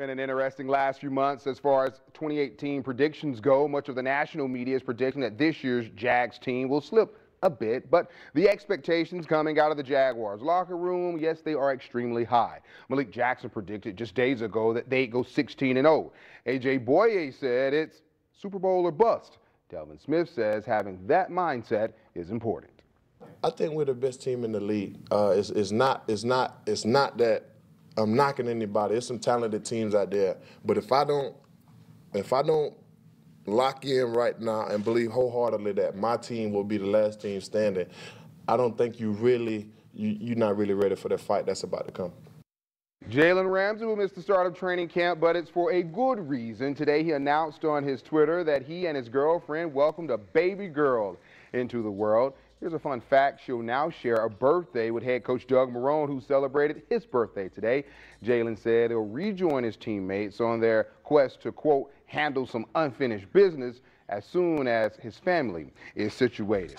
Been an interesting last few months as far as 2018 predictions go. Much of the national media is predicting that this year's Jags team will slip a bit, but the expectations coming out of the Jaguars locker room, yes, they are extremely high. Malik Jackson predicted just days ago that they'd go 16 and 0. AJ Bouye said it's Super Bowl or bust. Telvin Smith says having that mindset is important. I think we're the best team in the league. Uh, it's, it's not. It's not. It's not that I'm knocking anybody. There's some talented teams out there, but if I don't, if I don't lock in right now and believe wholeheartedly that my team will be the last team standing, I don't think you really, you, you're not really ready for the fight that's about to come. Jalen Ramsey will miss the start of training camp, but it's for a good reason. Today he announced on his Twitter that he and his girlfriend welcomed a baby girl into the world. Here's a fun fact. She'll now share a birthday with head coach Doug Marrone, who celebrated his birthday today. Jalen said he'll rejoin his teammates on their quest to, quote, handle some unfinished business as soon as his family is situated.